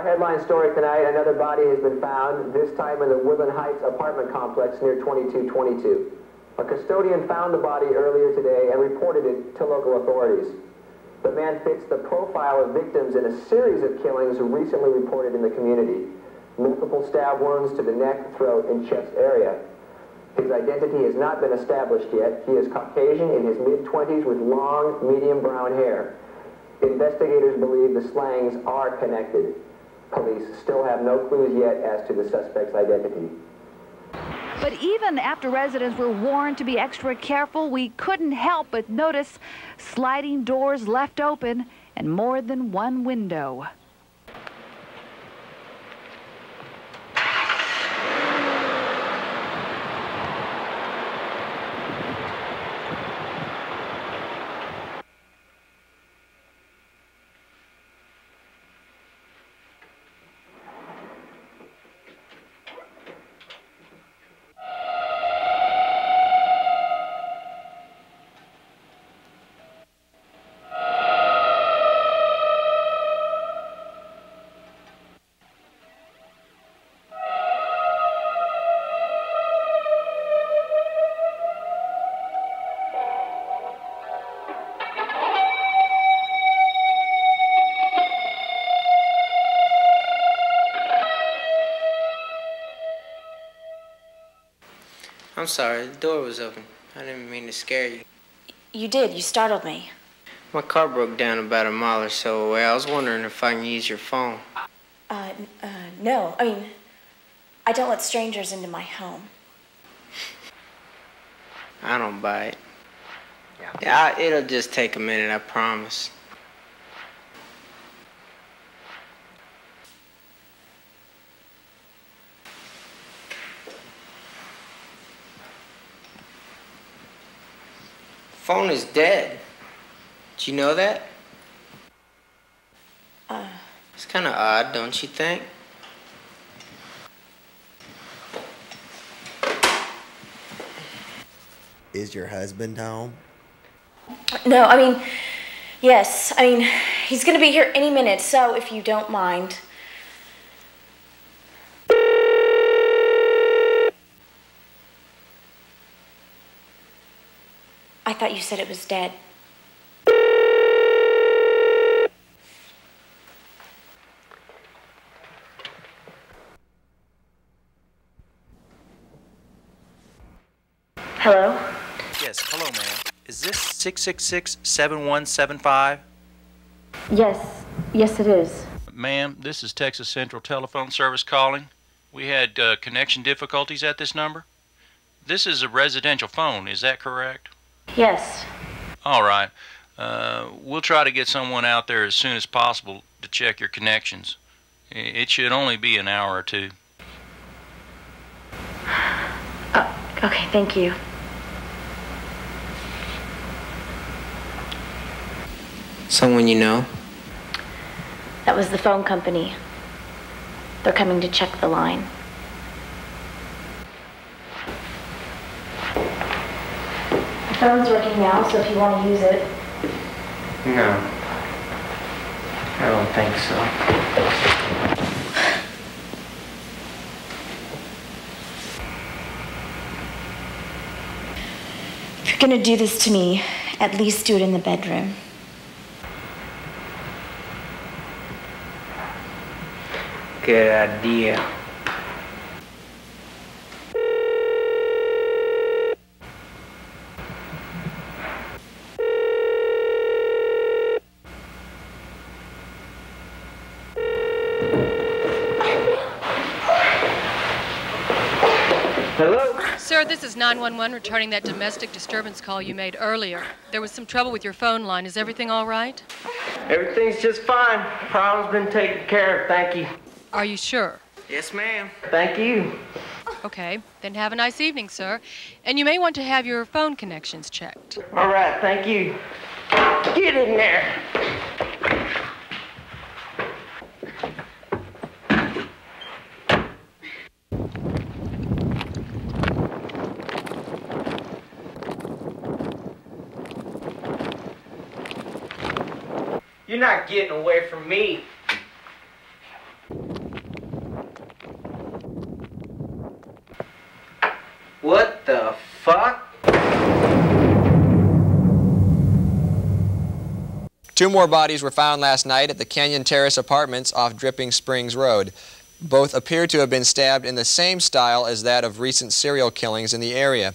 Our headline story tonight, another body has been found, this time in the Woodland Heights apartment complex near 2222. A custodian found the body earlier today and reported it to local authorities. The man fits the profile of victims in a series of killings recently reported in the community. Multiple stab wounds to the neck, throat, and chest area. His identity has not been established yet. He is Caucasian in his mid-20s with long, medium brown hair. Investigators believe the slangs are connected. Police still have no clues yet as to the suspect's identity. But even after residents were warned to be extra careful, we couldn't help but notice sliding doors left open and more than one window. I'm sorry, the door was open. I didn't mean to scare you. You did. You startled me. My car broke down about a mile or so away. I was wondering if I can use your phone. Uh, uh, no. I mean, I don't let strangers into my home. I don't buy it. Yeah, I, it'll just take a minute, I promise. Phone is dead. Do you know that? Uh, It's kind of odd, don't you think? Is your husband home? no, I mean, yes. I mean, he's gonna be here any minute, so if you don't mind. Thought you said it was dead. Hello? Yes, hello, ma'am. Is this 666 7175? Yes, yes, it is. Ma'am, this is Texas Central Telephone Service calling. We had uh, connection difficulties at this number. This is a residential phone, is that correct? Yes. All right. Uh, we'll try to get someone out there as soon as possible to check your connections. It should only be an hour or two. Oh, okay, thank you. Someone you know? That was the phone company. They're coming to check the line. Phone's working now, so if you want to use it. No. I don't think so. If you're gonna do this to me, at least do it in the bedroom. Good idea. Hello? Sir, this is 911 returning that domestic disturbance call you made earlier. There was some trouble with your phone line. Is everything all right? Everything's just fine. Problem's been taken care of, thank you. Are you sure? Yes, ma'am. Thank you. Okay, then have a nice evening, sir. And you may want to have your phone connections checked. All right, thank you. Get in there. You're not getting away from me. What the fuck? Two more bodies were found last night at the Canyon Terrace Apartments off Dripping Springs Road. Both appear to have been stabbed in the same style as that of recent serial killings in the area.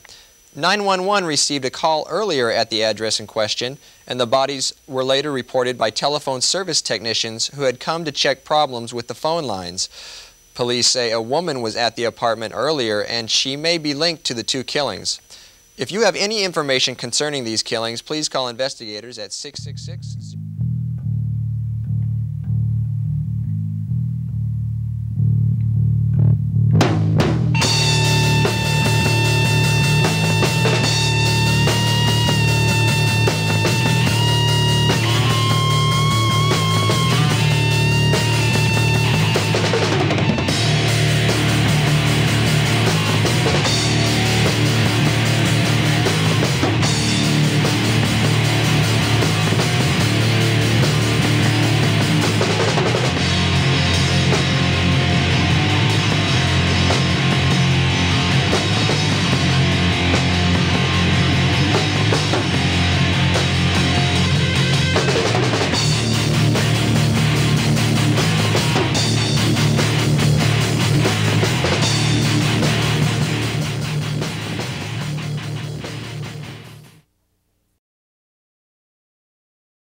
911 received a call earlier at the address in question, and the bodies were later reported by telephone service technicians who had come to check problems with the phone lines. Police say a woman was at the apartment earlier and she may be linked to the two killings. If you have any information concerning these killings, please call investigators at 666